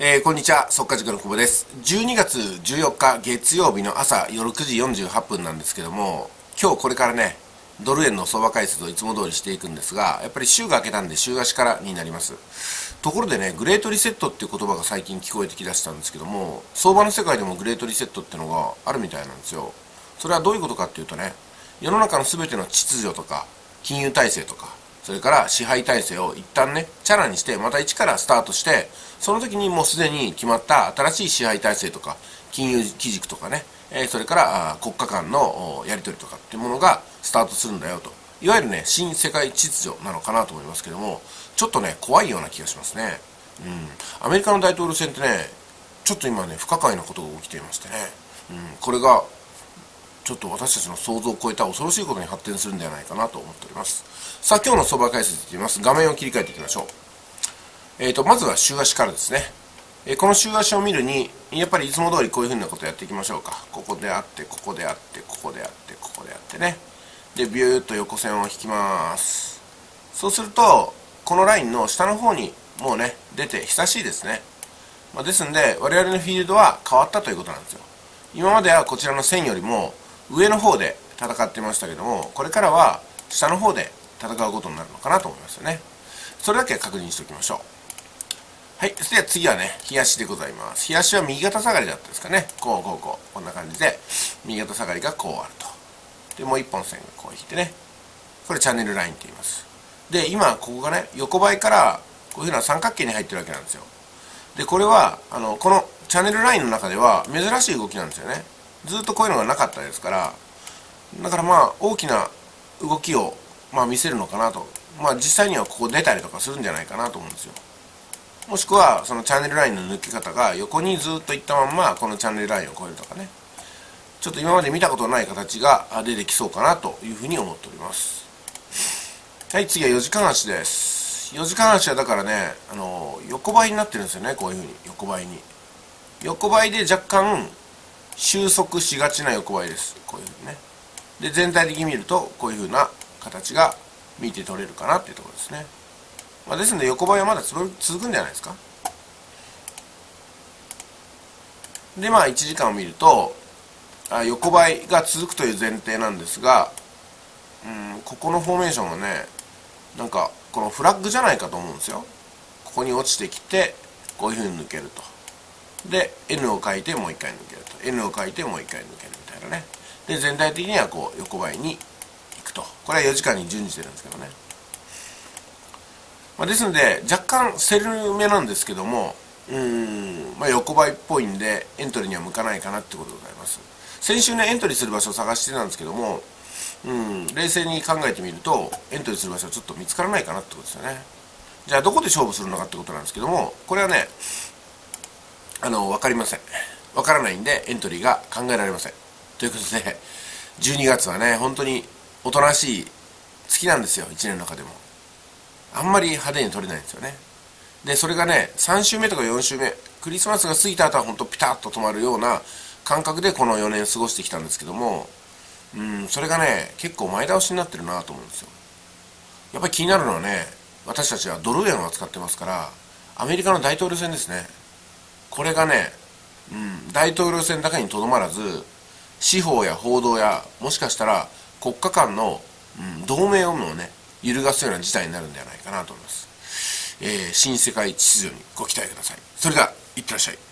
えー、こんにちは、速稼塾の久保です。12月14日月曜日の朝夜9時48分なんですけども、今日これからね、ドル円の相場解説をいつも通りしていくんですが、やっぱり週が明けたんで週足からになります。ところでね、グレートリセットっていう言葉が最近聞こえてきだしたんですけども、相場の世界でもグレートリセットってのがあるみたいなんですよ。それはどういうことかっていうとね、世の中の全ての秩序とか、金融体制とか、それから支配体制を一旦ね、チャラにして、また一からスタートして、その時にもうすでに決まった新しい支配体制とか、金融基軸とかね、えそれから国家間のやり取りとかっていうものがスタートするんだよと。いわゆるね、新世界秩序なのかなと思いますけども、ちょっとね、怖いような気がしますね。うん。アメリカの大統領選ってね、ちょっと今ね、不可解なことが起きていましてね、うん、これがちょっと私たちの想像を超えた恐ろしいことに発展するんではないかなと思っております。さあ、今日の相場解説いきます。画面を切り替えていきましょう。え、ー、と、まずは週足からですね。えー、この週足を見るに、やっぱりいつも通りこういうふうなことやっていきましょうか。ここであって、ここであって、ここであって、ここであってね。で、ビューッと横線を引きます。そうすると、このラインの下の方にもうね、出て久しいですね。まあ、ですんで、我々のフィールドは変わったということなんですよ。今まではこちらの線よりも、上の方で戦ってましたけどもこれからは下の方で戦うことになるのかなと思いますよね。それだけ確認しておきましょう。はいそれでは次はね冷やしでございます。冷やしは右肩下がりだったですかね。こうこうこう。こんな感じで右肩下がりがこうあると。でもう一本線がこう引いてね。これチャンネルラインって言います。で今ここがね横ばいからこういうふうな三角形に入ってるわけなんですよ。でこれはあのこのチャンネルラインの中では珍しい動きなんですよね。ずっとこういうのがなかったですからだからまあ大きな動きをまあ見せるのかなと。まあ実際にはここ出たりとかするんじゃないかなと思うんですよ。もしくはそのチャンネルラインの抜け方が横にずっといったまんまこのチャンネルラインを超えるとかね。ちょっと今まで見たことない形が出てきそうかなというふうに思っております。はい次は4時間足です。4時間足はだからねあの横ばいになってるんですよねこういうふうに。横ばいに。横ばいで若干収束しがちな横ばいです。こういうふうにね。で全体的に見るとこういうふうな形が見て取れるかなっていうところですね、まあ、ですので横ばいはまだ続くんじゃないですか。でまあ1時間を見るとあ横ばいが続くという前提なんですがうんここのフォーメーションはねなんかこのフラッグじゃないかと思うんですよ。ここに落ちてきてこういうふうに抜けると。で N を書いてもう一回抜けると。N を書いてもう一回抜けるみたいなね。で全体的にはこう横ばいにいくと。これは4時間に順次してるんですけどね、まあ、ですので若干セル目なんですけどもうん、まあ、横ばいっぽいんでエントリーには向かないかなってことでございます。先週ねエントリーする場所を探してたんですけどもうん冷静に考えてみるとエントリーする場所はちょっと見つからないかなってことですよね。じゃあどこで勝負するのかってことなんですけどもこれはねあの、わかりません。わからないんで、エントリーが考えられません。ということで、12月はね、本当におとなしい月なんですよ、1年の中でも。あんまり派手に取れないんですよね。で、それがね、3週目とか4週目、クリスマスが過ぎた後は本当ピタッと止まるような感覚でこの4年過ごしてきたんですけども、うん、それがね、結構前倒しになってるなと思うんですよ。やっぱり気になるのはね、私たちはドル円を扱ってますから、アメリカの大統領選ですね。これがね、うん、大統領選だけにとどまらず司法や報道やもしかしたら国家間の、うん、同盟をもね揺るがすような事態になるんではないかなと思います、えー、新世界秩序にご期待ください。それではいってらっしゃい。